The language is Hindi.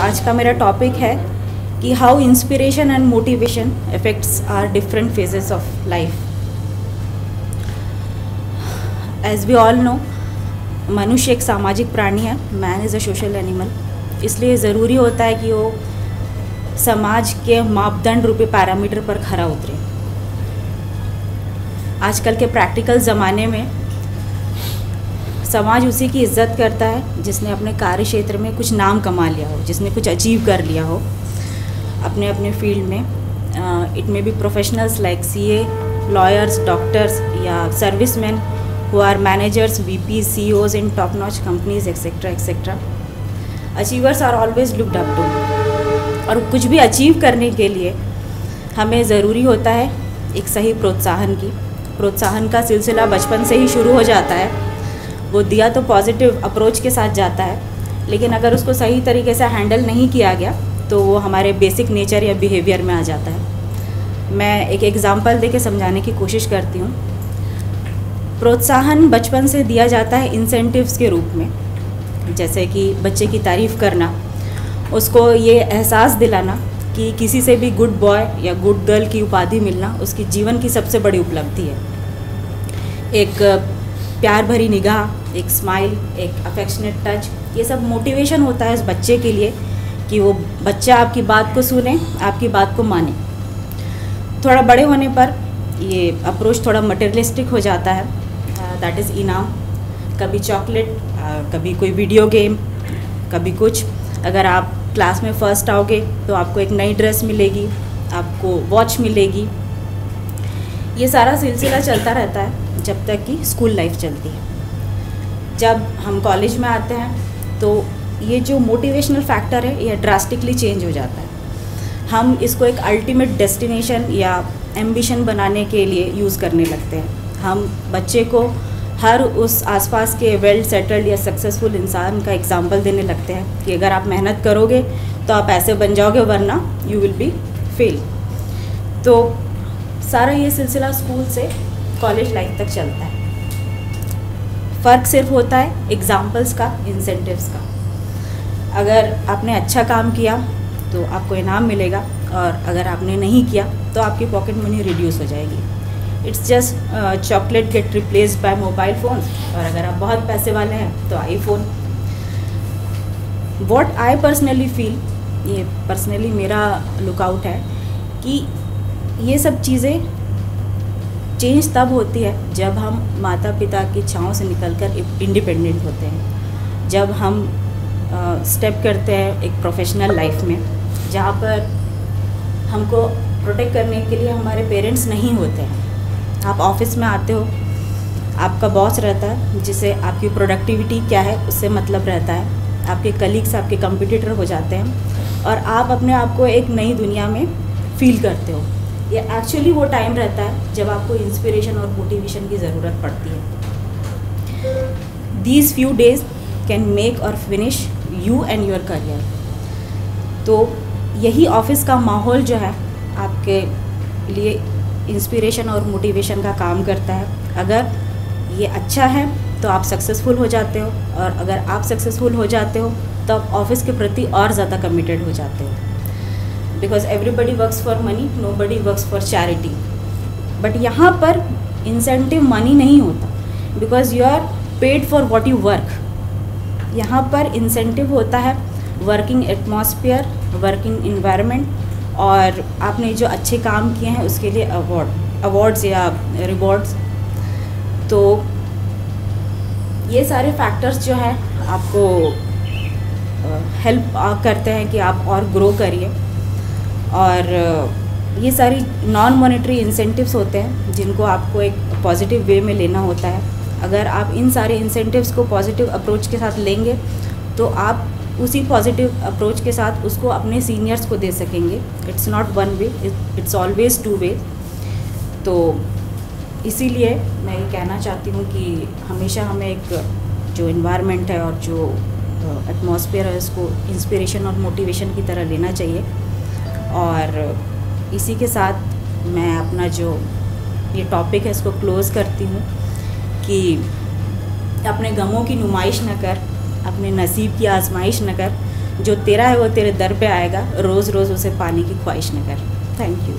आज का मेरा टॉपिक है कि how inspiration and motivation affects our different phases of life as we all know मनुष्य एक सामाजिक प्राणी है man is a social animal इसलिए ज़रूरी होता है कि वो समाज के मापदंड रूपी पैरामीटर पर खरा उतरे। आजकल के प्रैक्टिकल ज़माने में समाज उसी की इज़्ज़त करता है, जिसने अपने कार्य क्षेत्र में कुछ नाम कमा लिया हो, जिसने कुछ अचीव कर लिया हो, अपने अपने फ़ील्ड में। It may be professionals like C A lawyers doctors या service man who are managers V P C Os in top notch companies etcetera etcetera achievers are always looked up to और कुछ भी अचीव करने के लिए हमें ज़रूरी होता है एक सही प्रोत्साहन की। प्रोत्साहन का सिलसिला बचपन से ही शुरू हो जाता है। वो दिया तो पॉजिटिव अप्रोच के साथ जाता है। लेकिन अगर उसको सही तरीके से हैंडल नहीं किया गया तो वो हमारे बेसिक नेचर या बिहेवियर में आ जाता है। मैं एक एग्ज़ाम्पल दे के समझाने की कोशिश करती हूँ। प्रोत्साहन बचपन से दिया जाता है इंसेंटिव्स के रूप में। जैसे कि बच्चे की तारीफ़ करना, उसको ये एहसास दिलाना कि किसी से भी गुड बॉय या गुड गर्ल की उपाधि मिलना उसकी जीवन की सबसे बड़ी उपलब्धि है। एक प्यार भरी निगाह, एक स्माइल एक अफेक्शनेट टच ये सब मोटिवेशन होता है उस बच्चे के लिए कि वो बच्चा आपकी बात को सुने, आपकी बात को माने। थोड़ा बड़े होने पर ये अप्रोच थोड़ा मटेरियलिस्टिक हो जाता है। दैट इज़ इनाम कभी चॉकलेट कभी कोई वीडियो गेम कभी कुछ। अगर आप क्लास में फ़र्स्ट आओगे तो आपको एक नई ड्रेस मिलेगी, आपको वॉच मिलेगी। ये सारा सिलसिला चलता रहता है। जब तक कि स्कूल लाइफ चलती है। जब हम कॉलेज में आते हैं तो ये जो मोटिवेशनल फैक्टर है यह ड्रास्टिकली चेंज हो जाता है। हम इसको एक अल्टीमेट डेस्टिनेशन या एम्बिशन बनाने के लिए यूज़ करने लगते हैं। हम बच्चे को हर उस आसपास के वेल सेटल्ड या सक्सेसफुल इंसान का एग्ज़ाम्पल देने लगते हैं कि अगर आप मेहनत करोगे तो आप ऐसे बन जाओगे, वरना यू विल बी फेल तो सारा ये सिलसिला स्कूल से कॉलेज लाइफ तक चलता है। फ़र्क सिर्फ़ होता है एग्ज़ाम्पल्स का इंसेंटिव्स का। अगर आपने अच्छा काम किया तो आपको इनाम मिलेगा, और अगर आपने नहीं किया तो आपकी पॉकेट मनी रिड्यूस हो जाएगी। It's just chocolate get replace by mobile phone और अगर आप बहुत पैसे वाले हैं तो iPhone what I personally feel ये पर्सनली मेरा लुकआउट है, कि ये सब चीज़ें चेंज तब होती है जब हम माता पिता की छाँव से निकलकर इंडिपेंडेंट होते हैं। जब हम स्टेप करते हैं एक प्रोफेशनल लाइफ में, जहाँ पर हमको प्रोटेक्ट करने के लिए हमारे पेरेंट्स नहीं होते हैं। आप ऑफ़िस में आते हो, आपका बॉस रहता है, जिसे आपकी प्रोडक्टिविटी क्या है, उससे मतलब रहता है। आपके कलीग्स आपके कंपिटिटर हो जाते हैं और आप अपने आप को एक नई दुनिया में फील करते हो। ये एक्चुअली वो टाइम रहता है जब आपको इंस्पिरेशन और मोटिवेशन की ज़रूरत पड़ती है। These few days can make or finish you and your career तो यही ऑफ़िस का माहौल जो है, आपके लिए इंस्पिरेशन और मोटिवेशन का काम करता है। अगर ये अच्छा है तो आप सक्सेसफुल हो जाते हो और अगर आप सक्सेसफुल हो जाते हो तो आप ऑफ़िस के प्रति और ज़्यादा कमिटेड हो जाते हो। Because everybody works for money nobody works for charity but यहाँ पर इंसेंटिव मनी नहीं होता because you are paid for what you work यहाँ पर इंसेंटिव होता है वर्किंग एटमॉस्फेयर वर्किंग इन्वायरमेंट और आपने जो अच्छे काम किए हैं उसके लिए अवार्ड अवार्ड्स या रिवॉर्ड्स तो ये सारे फैक्टर्स जो हैं आपको हेल्प करते हैं कि आप और ग्रो करिए। और ये सारी नॉन मॉनेटरी इंसेंटिव्स होते हैं, जिनको आपको एक पॉजिटिव वे में लेना होता है। अगर आप इन सारे इंसेंटिव्स को पॉजिटिव अप्रोच के साथ लेंगे तो आप उसी पॉजिटिव अप्रोच के साथ उसको अपने सीनियर्स को दे सकेंगे। It's not one way it's always two way तो इसीलिए मैं ये कहना चाहती हूँ कि हमेशा हमें एक, जो इन्वायरमेंट है और जो एटमॉस्फेयर है, उसको इंस्पिरेशन और मोटिवेशन की तरह लेना चाहिए। और इसी के साथ मैं अपना जो ये टॉपिक है, इसको क्लोज़ करती हूँ कि अपने गमों की नुमाइश न कर, अपने नसीब की आजमाइश न कर, जो तेरा है वो तेरे दर पे आएगा रोज़ रोज़ उसे पाने की ख्वाहिश न कर। Thank you